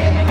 Hey.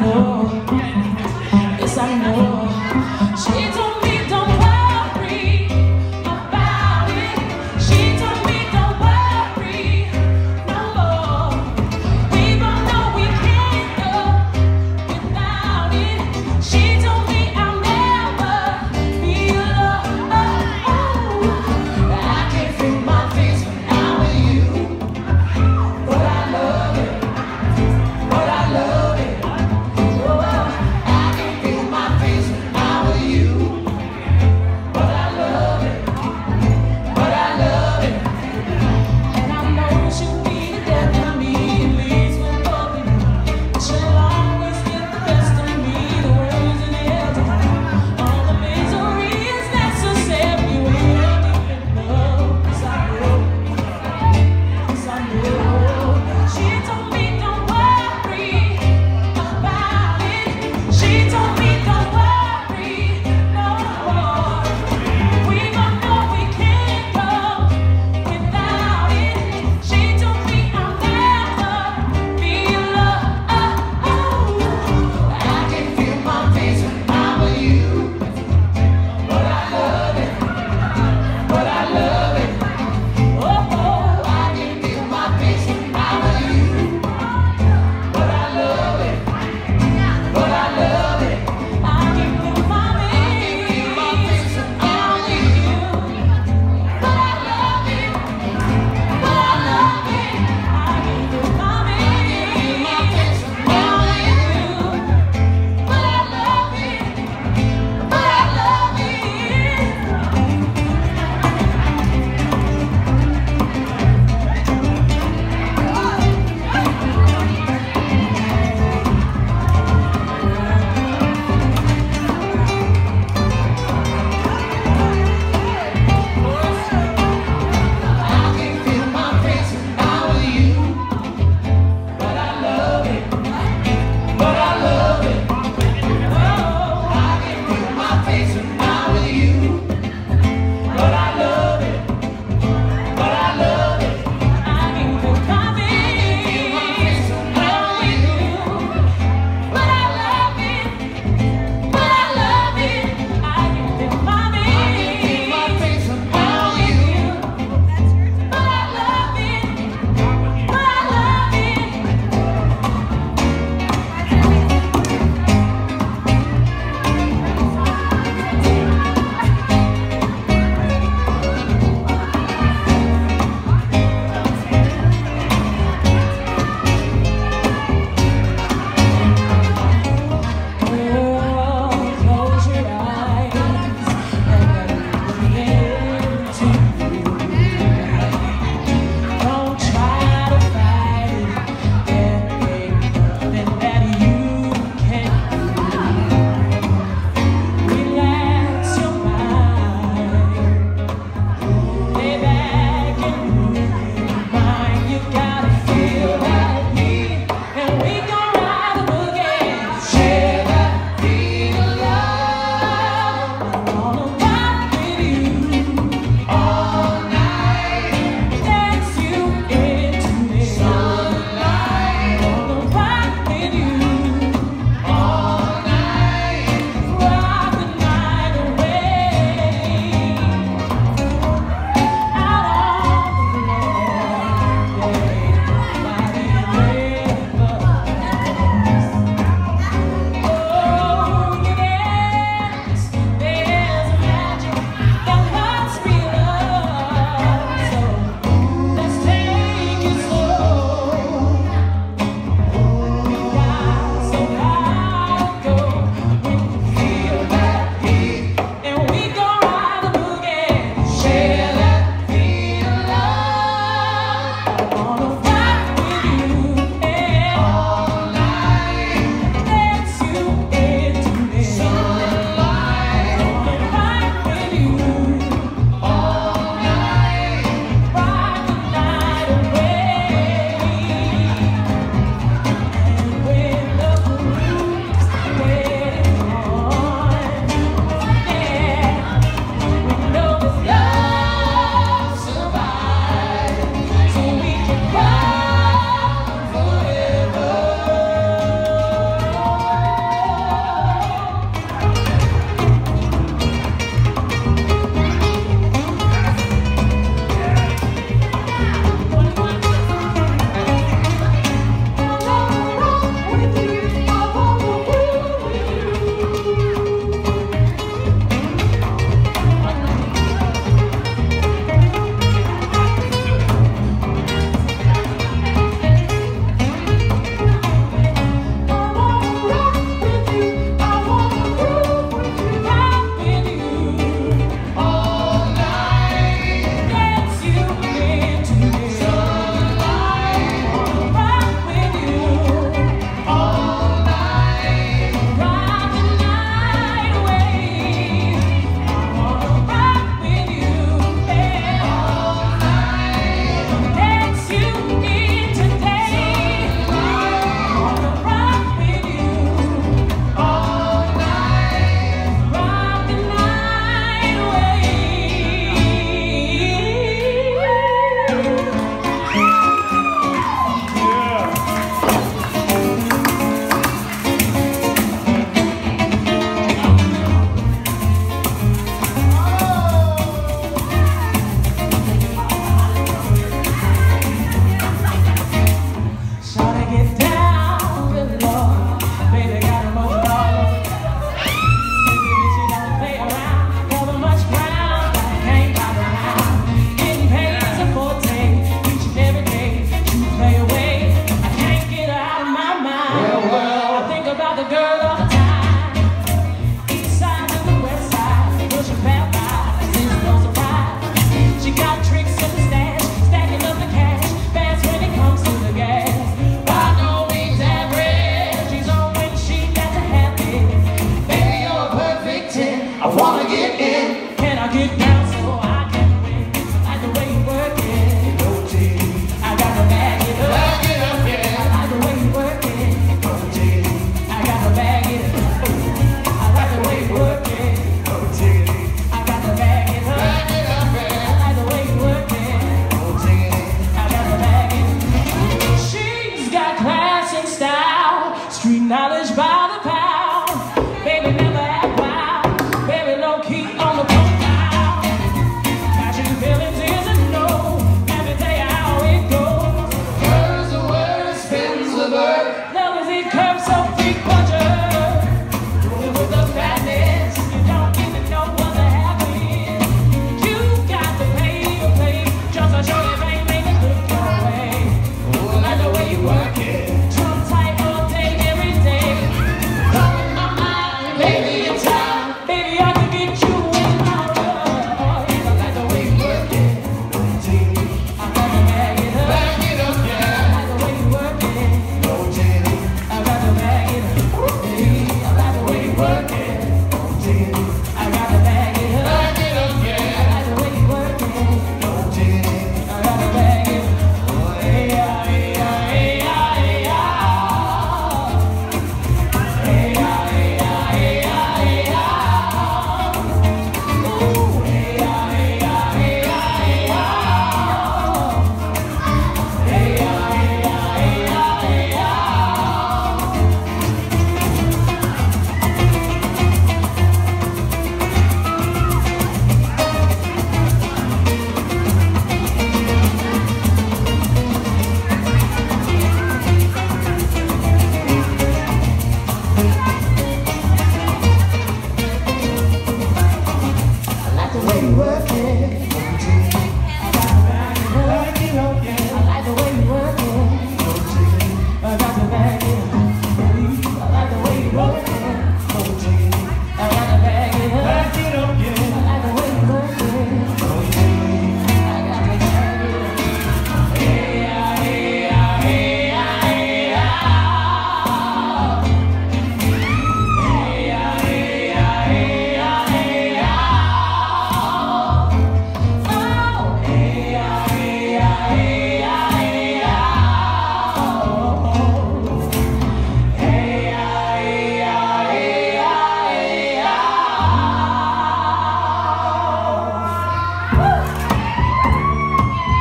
Know.